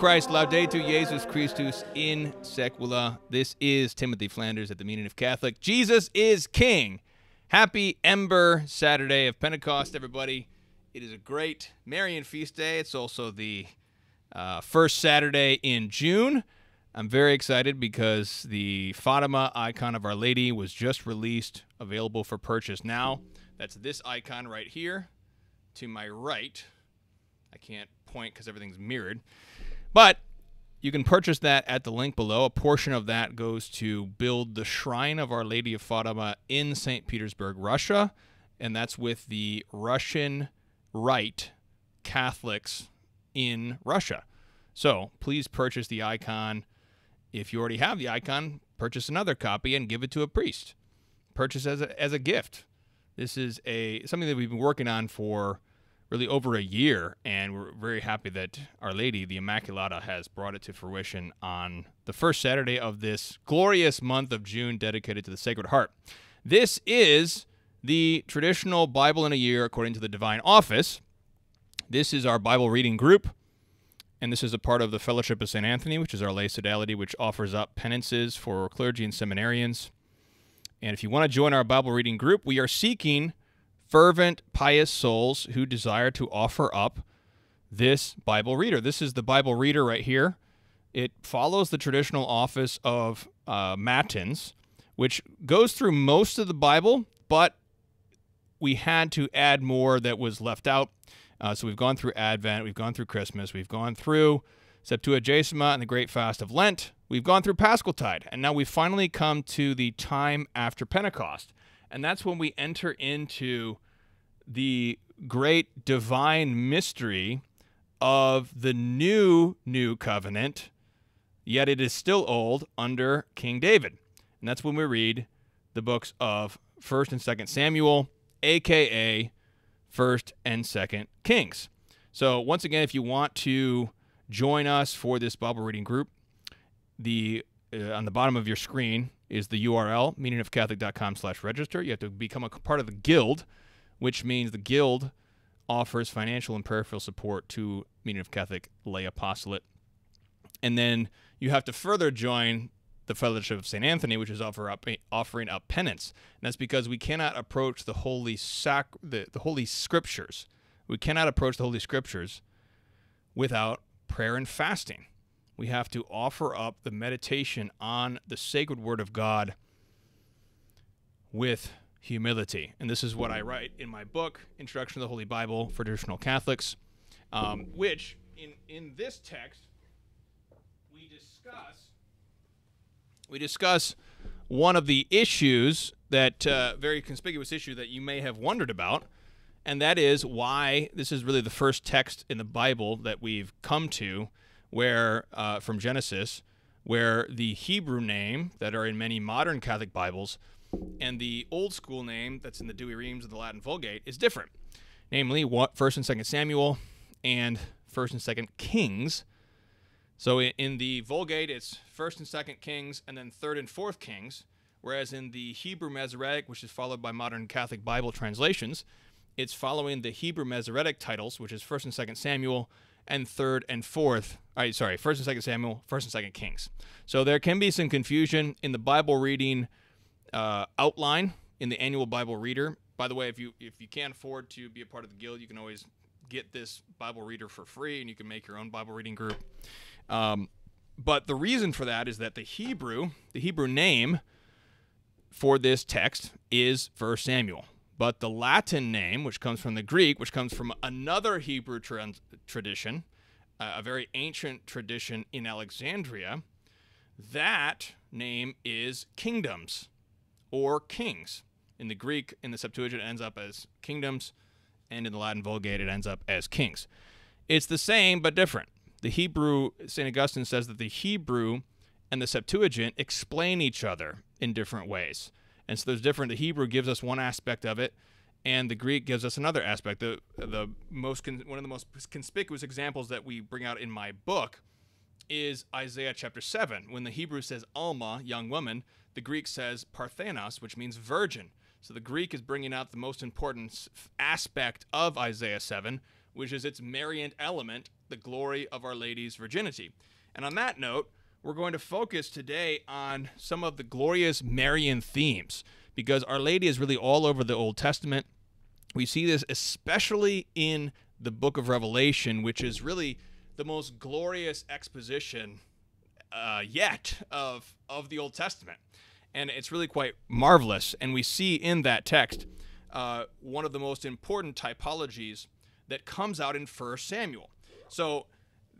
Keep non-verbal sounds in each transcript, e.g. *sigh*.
Christ, Laudetur Jesus Christus in secula. This is Timothy Flanders at the Meaning of Catholic. Jesus is King. Happy Ember Saturday of Pentecost, everybody. It is a great Marian feast day. It's also the uh, first Saturday in June. I'm very excited because the Fatima icon of Our Lady was just released, available for purchase now. That's this icon right here to my right. I can't point because everything's mirrored. But you can purchase that at the link below. A portion of that goes to build the Shrine of Our Lady of Fatima in St. Petersburg, Russia. And that's with the Russian Rite Catholics in Russia. So please purchase the icon. If you already have the icon, purchase another copy and give it to a priest. Purchase as a, as a gift. This is a something that we've been working on for really over a year, and we're very happy that Our Lady, the Immaculata, has brought it to fruition on the first Saturday of this glorious month of June dedicated to the Sacred Heart. This is the traditional Bible in a year according to the Divine Office. This is our Bible reading group, and this is a part of the Fellowship of St. Anthony, which is our lay sodality, which offers up penances for clergy and seminarians. And if you want to join our Bible reading group, we are seeking fervent, pious souls who desire to offer up this Bible reader. This is the Bible reader right here. It follows the traditional office of uh, Matins, which goes through most of the Bible, but we had to add more that was left out. Uh, so we've gone through Advent, we've gone through Christmas, we've gone through Septuagesima and the Great Fast of Lent, we've gone through Paschal Tide, and now we've finally come to the time after Pentecost. And that's when we enter into the great divine mystery of the new new covenant, yet it is still old under King David. And that's when we read the books of 1st and 2nd Samuel, aka 1st and 2nd Kings. So once again, if you want to join us for this Bible reading group, the uh, on the bottom of your screen is the URL, meaningofcatholic.com slash register. You have to become a part of the guild, which means the guild offers financial and peripheral support to Meaning of Catholic lay apostolate. And then you have to further join the Fellowship of St. Anthony, which is offer up, offering up penance. And that's because we cannot approach the holy sac the, the holy scriptures. We cannot approach the holy scriptures without prayer and fasting we have to offer up the meditation on the sacred word of God with humility. And this is what I write in my book, Introduction to the Holy Bible for Traditional Catholics, um, which in, in this text we discuss we discuss one of the issues that uh, very conspicuous issue that you may have wondered about, and that is why this is really the first text in the Bible that we've come to where uh, from Genesis, where the Hebrew name that are in many modern Catholic Bibles and the old school name that's in the Douay-Rheims of the Latin Vulgate is different. Namely, what First and Second Samuel and First and Second Kings. So in, in the Vulgate, it's First and Second Kings, and then Third and Fourth Kings. Whereas in the Hebrew Masoretic, which is followed by modern Catholic Bible translations, it's following the Hebrew Masoretic titles, which is First and Second Samuel, and third and fourth. All right, sorry, first and second Samuel, first and second Kings. So there can be some confusion in the Bible reading uh, outline in the annual Bible reader. By the way, if you if you can't afford to be a part of the guild, you can always get this Bible reader for free, and you can make your own Bible reading group. Um, but the reason for that is that the Hebrew, the Hebrew name for this text is First Samuel. But the Latin name, which comes from the Greek, which comes from another Hebrew tra- tradition, a very ancient tradition in Alexandria, that name is kingdoms or kings. In the Greek, in the Septuagint, it ends up as kingdoms, and in the Latin Vulgate, it ends up as kings. It's the same but different. The Hebrew, St. Augustine says that the Hebrew and the Septuagint explain each other in different ways. And so there's different. The Hebrew gives us one aspect of it, and the Greek gives us another aspect. The the most con- one of the most conspicuous examples that we bring out in my book is Isaiah chapter 7. When the Hebrew says Alma, young woman, the Greek says Parthenos, which means virgin. So the Greek is bringing out the most important aspect of Isaiah 7, which is its Marian element, the glory of Our Lady's virginity. And on that note, we're going to focus today on some of the glorious Marian themes because Our Lady is really all over the Old Testament. We see this especially in the book of Revelation, which is really the most glorious exposition uh, yet of, of the Old Testament. And it's really quite marvelous. And we see in that text uh, one of the most important typologies that comes out in 1 Samuel. So,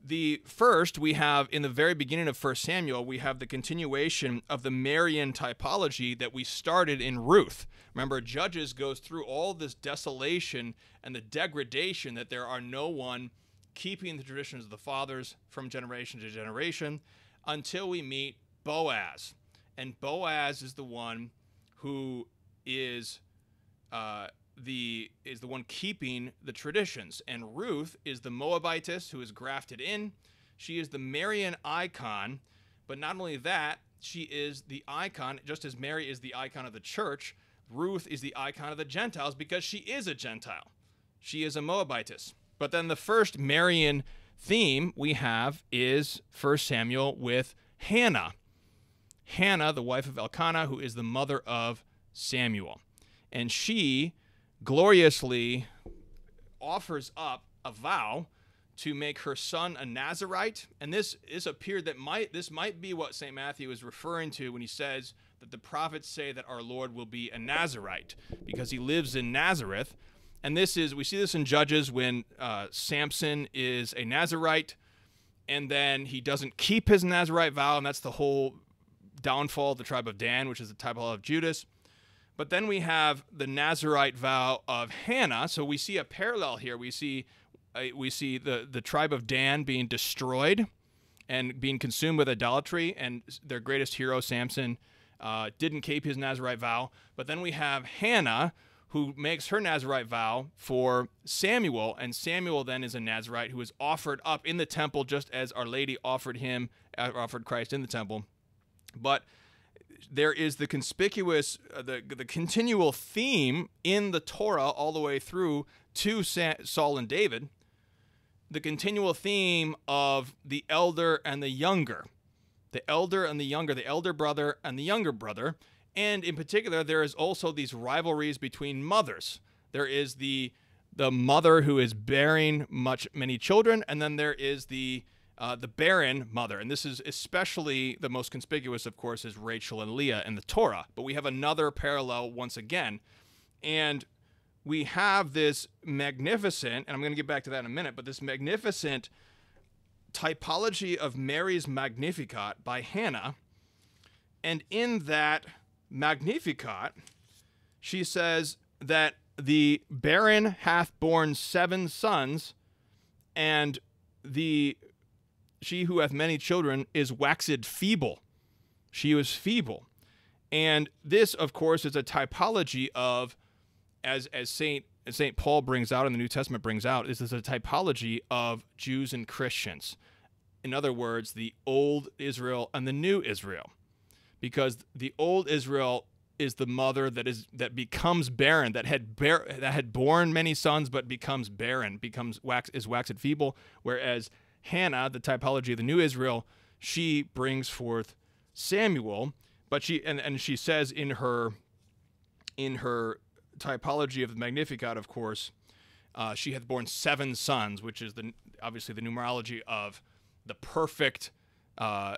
the first we have in the very beginning of 1 Samuel, we have the continuation of the Marian typology that we started in Ruth. Remember, Judges goes through all this desolation and the degradation that there are no one keeping the traditions of the fathers from generation to generation until we meet Boaz. And Boaz is the one who is uh, the is the one keeping the traditions, and Ruth is the Moabitess who is grafted in. She is the Marian icon, but not only that, she is the icon. Just as Mary is the icon of the church, Ruth is the icon of the Gentiles because she is a Gentile. She is a Moabitess. But then the first Marian theme we have is 1 Samuel with Hannah. Hannah, the wife of Elkanah, who is the mother of Samuel. And she gloriously offers up a vow to make her son a Nazarite. And this is a period that might this might be what St. Matthew is referring to when he says that the prophets say that our Lord will be a Nazarite because he lives in Nazareth. And this is we see this in Judges when uh, Samson is a Nazarite, and then he doesn't keep his Nazarite vow, and that's the whole downfall of the tribe of Dan, which is the type of Judas. But then we have the Nazarite vow of Hannah. So we see a parallel here. We see uh, we see the the tribe of Dan being destroyed and being consumed with idolatry, and their greatest hero Samson uh, didn't keep his Nazarite vow. But then we have Hannah who makes her Nazarite vow for Samuel, and Samuel then is a Nazarite who is offered up in the temple just as Our Lady offered him, uh, offered Christ in the temple. But there is the conspicuous, uh, the the continual theme in the Torah all the way through to Sa- Saul and David. The continual theme of the elder and the younger, the elder and the younger, the elder brother and the younger brother, and in particular, there is also these rivalries between mothers. There is the the mother who is bearing much many children, and then there is the uh, the barren mother. And this is especially the most conspicuous, of course, is Rachel and Leah in the Torah. But we have another parallel once again. And we have this magnificent, and I'm going to get back to that in a minute, but this magnificent typology of Mary's Magnificat by Hannah. And in that Magnificat, she says that the barren hath borne seven sons, and the she who hath many children is waxed feeble. She was feeble. And this, of course, is a typology of, as as Saint as Saint Paul brings out in the New Testament brings out, is this is a typology of Jews and Christians. In other words, the old Israel and the new Israel. Because the old Israel is the mother that is that becomes barren, that had bear, that had borne many sons but becomes barren, becomes wax is waxed feeble, whereas Hannah, the typology of the new Israel, she brings forth Samuel, but she and, and she says in her in her typology of the Magnificat, of course, uh, she hath borne seven sons, which is the obviously the numerology of the perfect uh,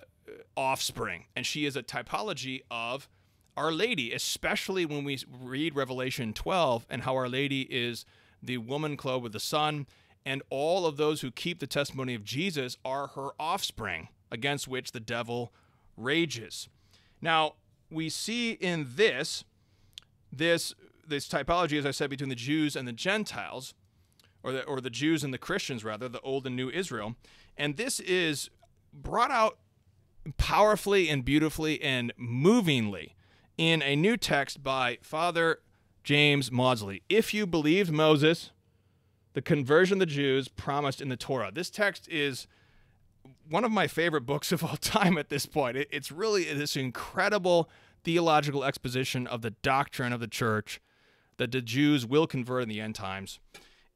offspring, and she is a typology of Our Lady, especially when we read Revelation 12 and how Our Lady is the woman clothed with the sun and all of those who keep the testimony of Jesus are her offspring, against which the devil rages. Now, we see in this this this typology, as I said, between the Jews and the Gentiles, or the, or the Jews and the Christians, rather, the old and new Israel. And this is brought out powerfully and beautifully and movingly in a new text by Father James Mawdsley. If you believed Moses, the conversion of the Jews promised in the Torah. This text is one of my favorite books of all time at this point. It, it's really this incredible theological exposition of the doctrine of the church that the Jews will convert in the end times.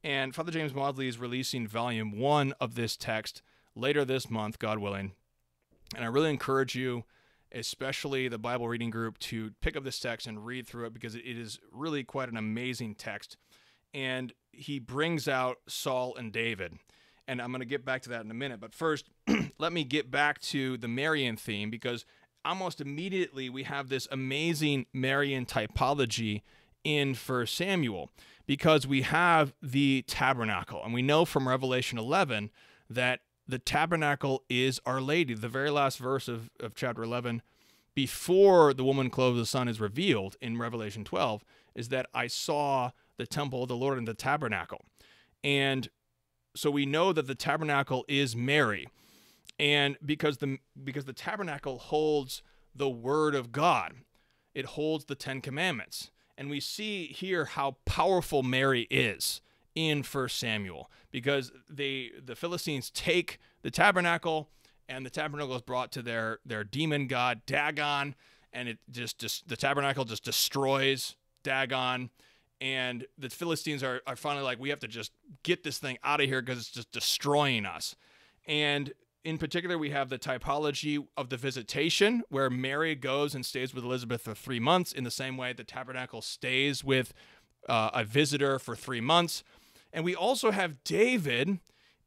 And Father James Mawdsley is releasing volume one of this text later this month, God willing. And I really encourage you, especially the Bible reading group, to pick up this text and read through it because it is really quite an amazing text. And he brings out Saul and David. And I'm going to get back to that in a minute. But first, *clears throat* let me get back to the Marian theme because almost immediately we have this amazing Marian typology in First Samuel because we have the tabernacle. And we know from Revelation 11 that the tabernacle is Our Lady. The very last verse of, of chapter 11, before the woman clothed with the sun is revealed in Revelation 12, is that I saw the temple of the Lord and the tabernacle. And so we know that the tabernacle is Mary. And because the because the tabernacle holds the word of God, it holds the 10 commandments. And we see here how powerful Mary is in First Samuel because they the Philistines take the tabernacle and the tabernacle is brought to their their demon god Dagon and it just just the tabernacle just destroys Dagon and the Philistines are, are finally like we have to just get this thing out of here because it's just destroying us and in particular, we have the typology of the visitation, where Mary goes and stays with Elizabeth for three months, in the same way the tabernacle stays with uh, a visitor for three months. And we also have David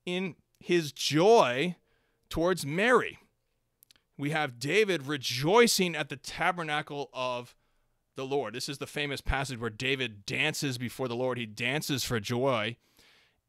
in his joy towards Mary. We have David rejoicing at the tabernacle of the Lord. This is the famous passage where David dances before the Lord. He dances for joy.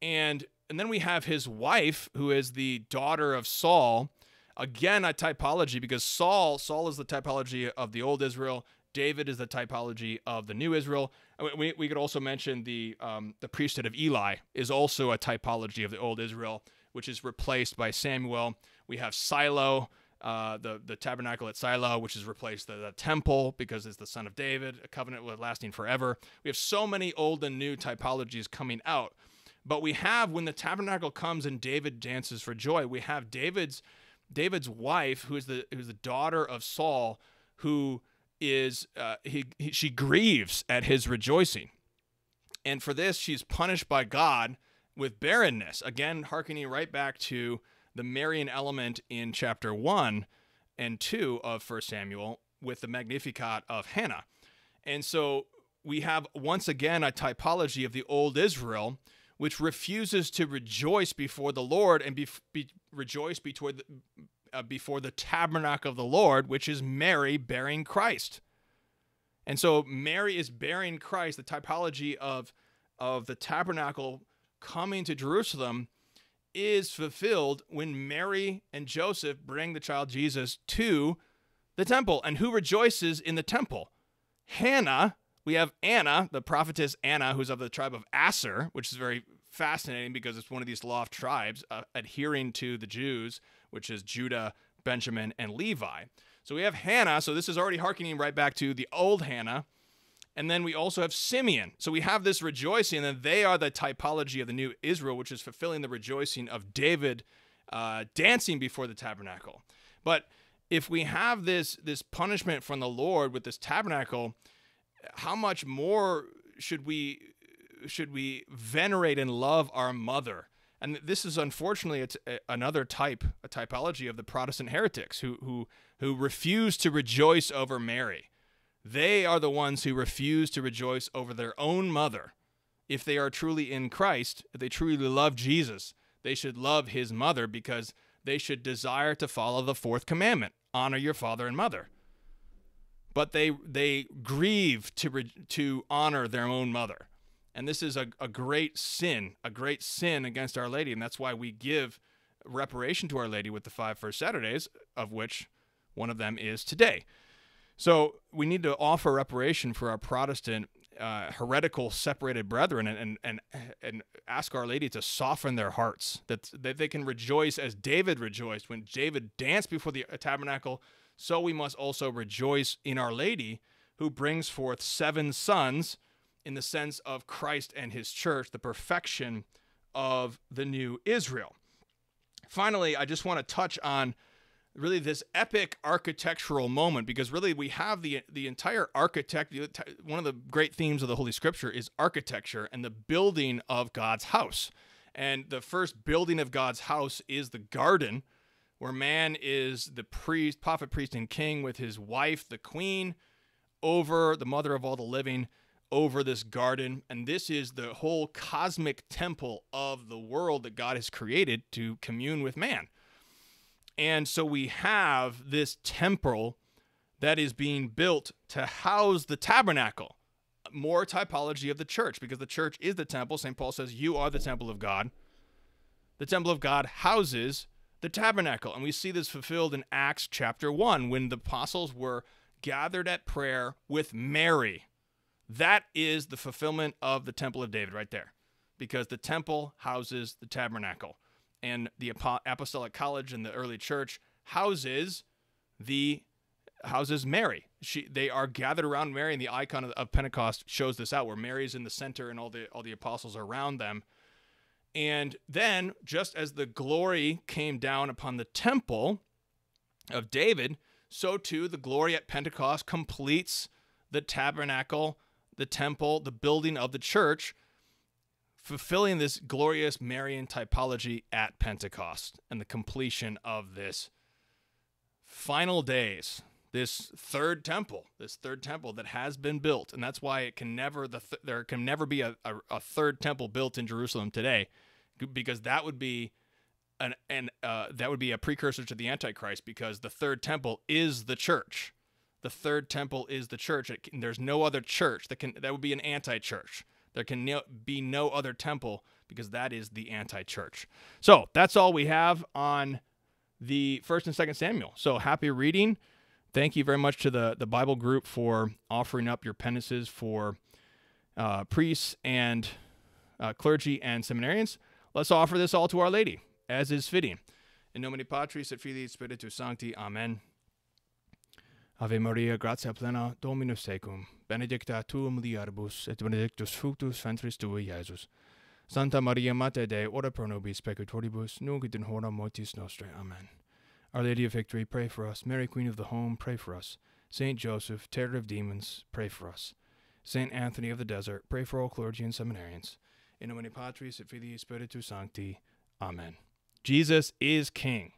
And and then we have his wife, who is the daughter of Saul. Again, a typology because Saul, Saul is the typology of the old Israel. David is the typology of the new Israel. We, we could also mention the um, the priesthood of Eli is also a typology of the old Israel, which is replaced by Samuel. We have Shiloh, uh, the the tabernacle at Shiloh, which has replaced the, the, temple because it's the son of David, a covenant lasting forever. We have so many old and new typologies coming out. But we have when the tabernacle comes and David dances for joy, we have David's David's wife, who is the who's the daughter of Saul, who is uh, he, he she grieves at his rejoicing, and for this she's punished by God with barrenness. Again, harkening right back to the Marian element in chapter one and two of First Samuel with the Magnificat of Hannah, and so we have once again a typology of the old Israel which refuses to rejoice before the Lord and be, be rejoice before the, uh, before the tabernacle of the Lord, which is Mary bearing Christ. And so Mary is bearing Christ, the typology of, of the tabernacle coming to Jerusalem is fulfilled when Mary and Joseph bring the child Jesus to the temple. And who rejoices in the temple? Hannah, we have Anna, the prophetess Anna, who's of the tribe of Aser, which is very fascinating because it's one of these lost tribes uh, adhering to the Jews, which is Judah, Benjamin, and Levi. So we have Hannah. So this is already harkening right back to the old Hannah. And then we also have Simeon. So we have this rejoicing, and they are the typology of the new Israel, which is fulfilling the rejoicing of David uh, dancing before the tabernacle. But if we have this this punishment from the Lord with this tabernacle, how much more should we should we venerate and love our mother? And this is unfortunately a, another type, a typology of the Protestant heretics who who who refuse to rejoice over Mary. They are the ones who refuse to rejoice over their own mother. If they are truly in Christ, if they truly love Jesus, they should love his mother because they should desire to follow the fourth commandment honor your father and mother. But they they grieve to re, to honor their own mother. And this is a, a great sin a great sin against our lady. And that's why we give reparation to our lady with the five first saturdays of which one of them is today so we need to offer reparation for our protestant uh, heretical separated brethren and, and and ask our lady to soften their hearts that, that they can rejoice as david rejoiced when david danced before the tabernacle so we must also rejoice in Our Lady, who brings forth seven sons in the sense of Christ and his church, the perfection of the new Israel. finally, I just want to touch on really this epic architectural moment because really we have the the entire architect one of the great themes of the holy scripture is architecture and the building of God's house. And the first building of God's house is the garden where man is the priest, prophet, priest and king with his wife, the queen, over the mother of all the living over this garden. And this is the whole cosmic temple of the world that God has created to commune with man. And so we have this temple that is being built to house the tabernacle. More typology of the church because the church is the temple. St. Paul says, You are the temple of God. The temple of God houses the tabernacle. And we see this fulfilled in Acts chapter 1 when the apostles were gathered at prayer with Mary. That is the fulfillment of the temple of David right there because the temple houses the tabernacle and the apostolic college and the early church houses the houses Mary. She they are gathered around Mary, and the icon of, of Pentecost shows this out, where Mary is in the center and all the all the apostles are around them. And then, just as the glory came down upon the temple of David, so too the glory at Pentecost completes the tabernacle, the temple, the building of the church, fulfilling this glorious Marian typology at Pentecost and the completion of this final days, this third temple, this third temple that has been built, and that's why it can never the th- there can never be a, a, a, third temple built in Jerusalem today, because that would be an and uh, that would be a precursor to the Antichrist, because the third temple is the church. The third temple is the church. It, there's no other church that can that would be an anti-church. There can no, be no other temple because that is the anti church. So that's all we have on the first and second Samuel. So happy reading. Thank you very much to the, the Bible group for offering up your penances for uh, priests and uh, clergy and seminarians. Let's offer this all to Our Lady, as is fitting. In nomine Patris et Filii Spiritus Sancti. Amen. Ave Maria, gratia plena, Dominus tecum, benedicta tu mulieribus, et benedictus fructus ventris tui, Iesus. Santa Maria Mater Dei, ora pro nobis peccatoribus, nunc et in hora mortis nostrae. Amen. Our Lady of Victory, pray for us. Mary, Queen of the Home, pray for us. Saint Joseph, terror of demons, pray for us. Saint Anthony of the Desert, pray for all clergy and seminarians. In nomine Patris et Filii Spiritus Sancti. Amen. Jesus is King.